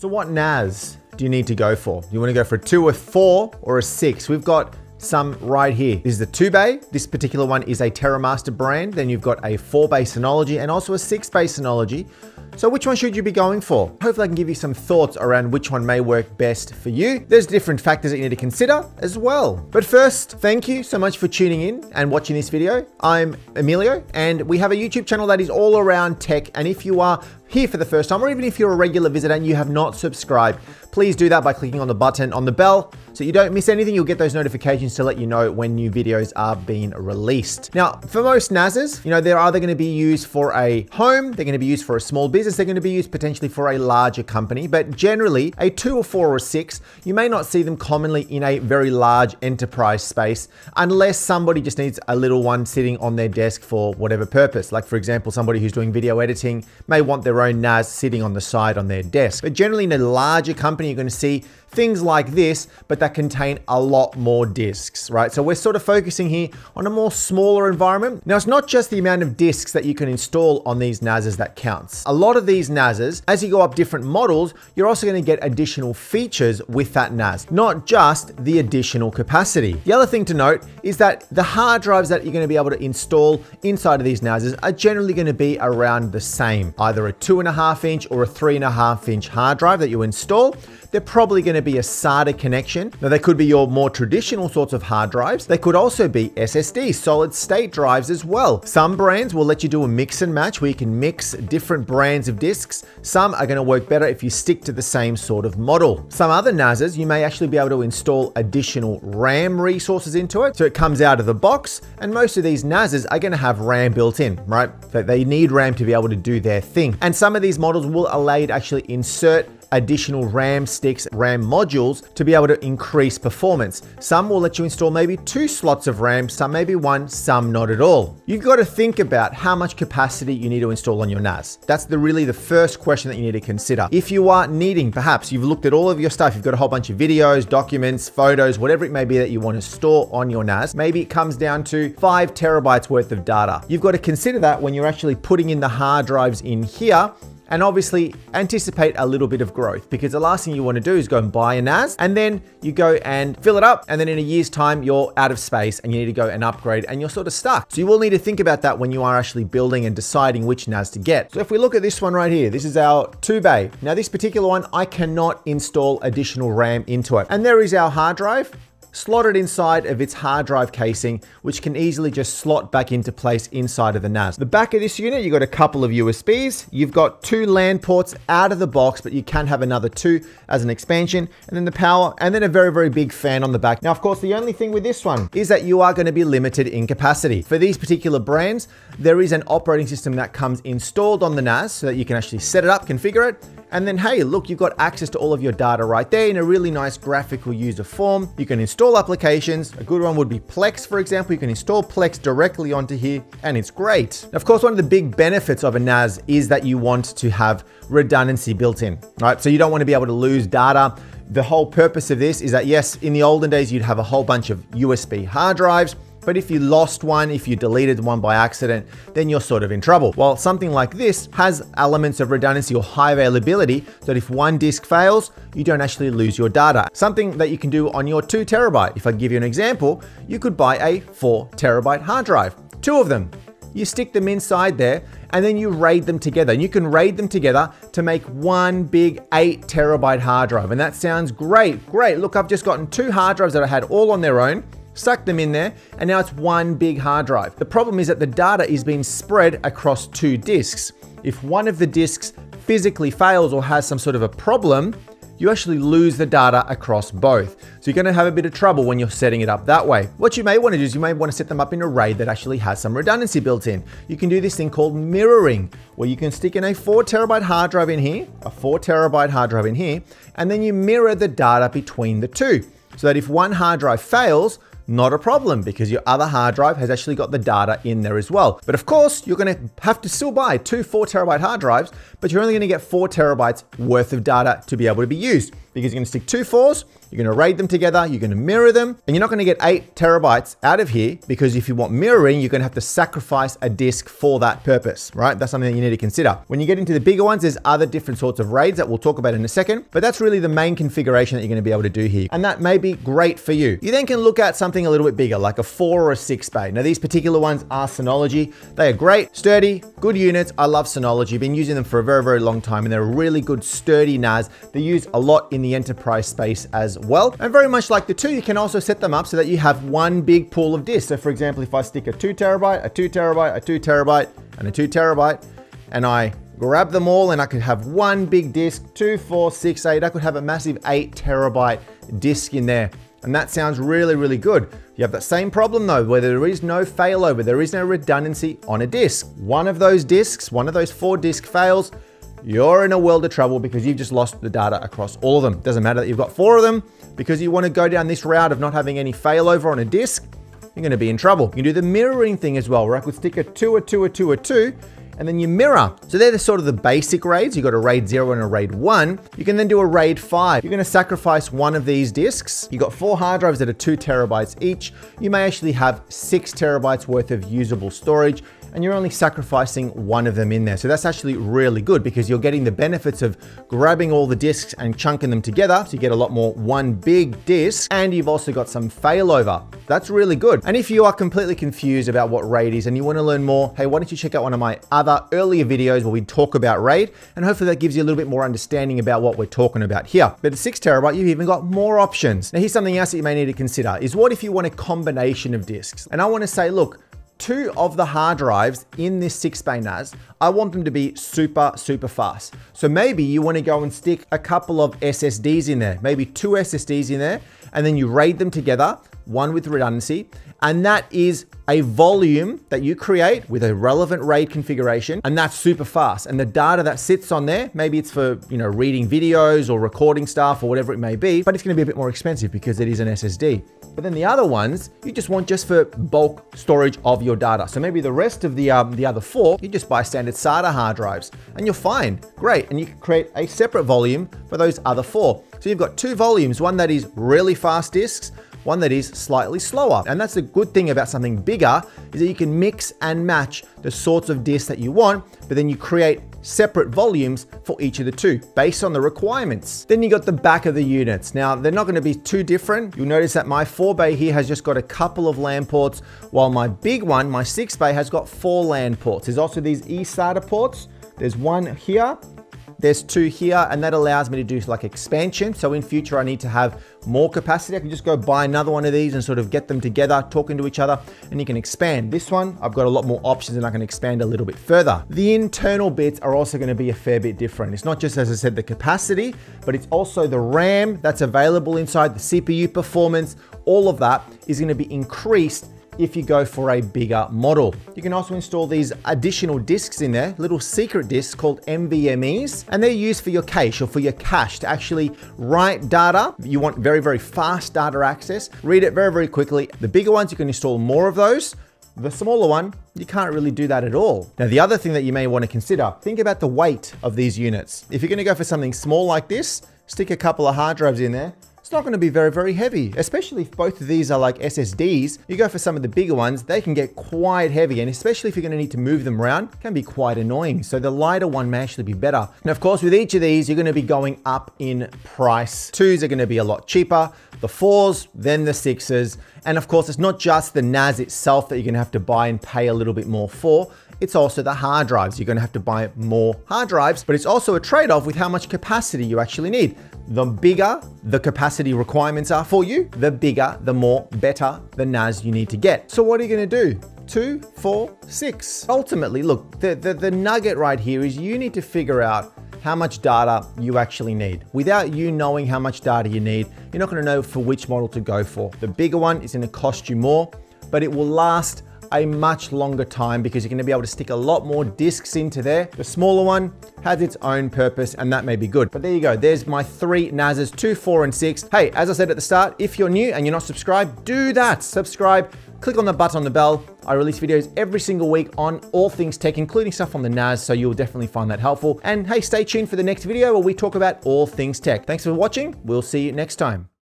So what NAS do you need to go for? You want to go for a two, a four, or a six? We've got some right here. This is the two bay. This particular one is a TerraMaster brand. Then you've got a four bay Synology and also a six bay Synology. So which one should you be going for? Hopefully I can give you some thoughts around which one may work best for you. There's different factors that you need to consider as well. But first, thank you so much for tuning in and watching this video. I'm Emilio and we have a YouTube channel that is all around tech. And if you are here for the first time, or even if you're a regular visitor and you have not subscribed, please do that by clicking on the button on the bell so you don't miss anything. You'll get those notifications to let you know when new videos are being released. Now, for most NASs, you know, they're either going to be used for a home, they're going to be used for a small business, they're going to be used potentially for a larger company, but generally a two or four or six, you may not see them commonly in a very large enterprise space unless somebody just needs a little one sitting on their desk for whatever purpose. Like for example, somebody who's doing video editing may want their own NAS sitting on the side on their desk. But generally in a larger company, you're going to see things like this, but that contain a lot more disks, right? So we're sort of focusing here on a more smaller environment. Now, it's not just the amount of disks that you can install on these NASs that counts. A lot of these NASs, as you go up different models, you're also gonna get additional features with that NAS, not just the additional capacity. The other thing to note is that the hard drives that you're gonna be able to install inside of these NASs are generally gonna be around the same, either a and a half inch or a three and a half inch hard drive that you install they're probably going to be a SATA connection. Now, they could be your more traditional sorts of hard drives. They could also be SSD, solid state drives as well. Some brands will let you do a mix and match where you can mix different brands of disks. Some are going to work better if you stick to the same sort of model. Some other NASs, you may actually be able to install additional RAM resources into it. So it comes out of the box, and most of these NASs are going to have RAM built in, right? So They need RAM to be able to do their thing. And some of these models will allow you to actually insert additional RAM sticks, RAM modules to be able to increase performance. Some will let you install maybe two slots of RAM, some maybe one, some not at all. You've got to think about how much capacity you need to install on your NAS. That's the really the first question that you need to consider. If you are needing, perhaps you've looked at all of your stuff, you've got a whole bunch of videos, documents, photos, whatever it may be that you want to store on your NAS, maybe it comes down to five terabytes worth of data. You've got to consider that when you're actually putting in the hard drives in here and obviously anticipate a little bit of growth because the last thing you want to do is go and buy a NAS and then you go and fill it up and then in a year's time you're out of space and you need to go and upgrade and you're sort of stuck. So you will need to think about that when you are actually building and deciding which NAS to get. So if we look at this one right here, this is our two bay. Now this particular one, I cannot install additional RAM into it. And there is our hard drive slotted inside of its hard drive casing, which can easily just slot back into place inside of the NAS. The back of this unit, you've got a couple of USBs. You've got two LAN ports out of the box, but you can have another two as an expansion, and then the power, and then a very, very big fan on the back. Now, of course, the only thing with this one is that you are gonna be limited in capacity. For these particular brands, there is an operating system that comes installed on the NAS so that you can actually set it up, configure it, and then, hey, look, you've got access to all of your data right there in a really nice graphical user form. You can install applications. A good one would be Plex, for example. You can install Plex directly onto here, and it's great. Of course, one of the big benefits of a NAS is that you want to have redundancy built in, right? So you don't want to be able to lose data. The whole purpose of this is that, yes, in the olden days, you'd have a whole bunch of USB hard drives but if you lost one, if you deleted one by accident, then you're sort of in trouble. While something like this has elements of redundancy or high availability, so that if one disk fails, you don't actually lose your data. Something that you can do on your two terabyte. If I give you an example, you could buy a four terabyte hard drive, two of them. You stick them inside there and then you RAID them together. And you can RAID them together to make one big eight terabyte hard drive. And that sounds great, great. Look, I've just gotten two hard drives that I had all on their own suck them in there, and now it's one big hard drive. The problem is that the data is being spread across two disks. If one of the disks physically fails or has some sort of a problem, you actually lose the data across both. So you're gonna have a bit of trouble when you're setting it up that way. What you may wanna do is you may wanna set them up in a RAID that actually has some redundancy built in. You can do this thing called mirroring, where you can stick in a four terabyte hard drive in here, a four terabyte hard drive in here, and then you mirror the data between the two. So that if one hard drive fails, not a problem because your other hard drive has actually got the data in there as well. But of course, you're gonna have to still buy two four terabyte hard drives, but you're only gonna get four terabytes worth of data to be able to be used because you're gonna stick two fours, you're gonna RAID them together, you're gonna mirror them, and you're not gonna get eight terabytes out of here because if you want mirroring, you're gonna have to sacrifice a disk for that purpose, right? That's something that you need to consider. When you get into the bigger ones, there's other different sorts of RAIDs that we'll talk about in a second, but that's really the main configuration that you're gonna be able to do here. And that may be great for you. You then can look at something a little bit bigger, like a four or a six bay. Now, these particular ones are Synology. They are great, sturdy, good units. I love Synology. Been using them for a very, very long time, and they're a really good, sturdy NAS. They're used a lot in the enterprise space as well. And very much like the two, you can also set them up so that you have one big pool of disks. So for example, if I stick a two terabyte, a two terabyte, a two terabyte, and a two terabyte, and I grab them all and I could have one big disk, two, four, six, eight. I could have a massive eight terabyte disk in there. And that sounds really, really good. You have that same problem though, where there is no failover, there is no redundancy on a disk. One of those disks, one of those four disk fails, you're in a world of trouble because you've just lost the data across all of them. Doesn't matter that you've got four of them, because you want to go down this route of not having any failover on a disk, you're going to be in trouble. You can do the mirroring thing as well, where I could stick a two, a two, a two, a two, and then you mirror. So they're the sort of the basic RAIDs. You've got a RAID 0 and a RAID 1. You can then do a RAID 5. You're gonna sacrifice one of these disks. You've got four hard drives that are two terabytes each. You may actually have six terabytes worth of usable storage and you're only sacrificing one of them in there. So that's actually really good because you're getting the benefits of grabbing all the disks and chunking them together. So you get a lot more one big disk and you've also got some failover. That's really good. And if you are completely confused about what RAID is and you want to learn more, hey, why don't you check out one of my other earlier videos where we talk about RAID and hopefully that gives you a little bit more understanding about what we're talking about here. But at six terabyte, you've even got more options. Now here's something else that you may need to consider is what if you want a combination of disks? And I want to say, look, two of the hard drives in this six bay NAS, I want them to be super, super fast. So maybe you want to go and stick a couple of SSDs in there, maybe two SSDs in there, and then you RAID them together, one with redundancy, and that is a volume that you create with a relevant RAID configuration, and that's super fast. And the data that sits on there, maybe it's for you know reading videos or recording stuff or whatever it may be, but it's gonna be a bit more expensive because it is an SSD. But then the other ones, you just want just for bulk storage of your data. So maybe the rest of the, um, the other four, you just buy standard SATA hard drives and you're fine, great. And you can create a separate volume for those other four. So you've got two volumes, one that is really fast disks, one that is slightly slower. And that's the good thing about something bigger is that you can mix and match the sorts of disks that you want, but then you create separate volumes for each of the two based on the requirements. Then you got the back of the units. Now they're not gonna be too different. You'll notice that my four bay here has just got a couple of LAN ports, while my big one, my six bay has got four LAN ports. There's also these eSATA ports. There's one here there's two here and that allows me to do like expansion. So in future, I need to have more capacity. I can just go buy another one of these and sort of get them together, talking to each other, and you can expand. This one, I've got a lot more options and I can expand a little bit further. The internal bits are also gonna be a fair bit different. It's not just, as I said, the capacity, but it's also the RAM that's available inside, the CPU performance, all of that is gonna be increased if you go for a bigger model. You can also install these additional disks in there, little secret disks called NVMEs, and they're used for your cache or for your cache to actually write data. You want very, very fast data access, read it very, very quickly. The bigger ones, you can install more of those. The smaller one, you can't really do that at all. Now, the other thing that you may want to consider, think about the weight of these units. If you're going to go for something small like this, stick a couple of hard drives in there, it's not going to be very, very heavy, especially if both of these are like SSDs. You go for some of the bigger ones, they can get quite heavy, and especially if you're going to need to move them around, can be quite annoying. So the lighter one may actually be better. Now, of course, with each of these, you're going to be going up in price. Twos are going to be a lot cheaper, the fours, then the sixes. And of course, it's not just the NAS itself that you're to have to buy and pay a little bit more for it's also the hard drives. You're gonna have to buy more hard drives, but it's also a trade-off with how much capacity you actually need. The bigger the capacity requirements are for you, the bigger, the more better the NAS you need to get. So what are you gonna do? Two, four, six. Ultimately, look, the, the, the nugget right here is you need to figure out how much data you actually need. Without you knowing how much data you need, you're not gonna know for which model to go for. The bigger one is gonna cost you more, but it will last a much longer time because you're gonna be able to stick a lot more discs into there. The smaller one has its own purpose and that may be good. But there you go, there's my three NASs, two, four, and six. Hey, as I said at the start, if you're new and you're not subscribed, do that. Subscribe, click on the button on the bell. I release videos every single week on all things tech, including stuff on the NAS, so you'll definitely find that helpful. And hey, stay tuned for the next video where we talk about all things tech. Thanks for watching. We'll see you next time.